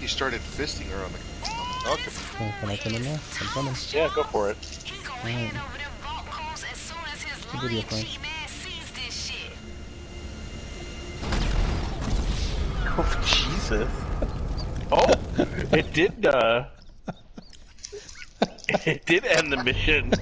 he started fisting her on the, on the balcony. Oh, can I come in there? I'm coming. Yeah, go for it. Alright. It's a video plan. Oh, Jesus. Oh, it did, uh... It did end the mission.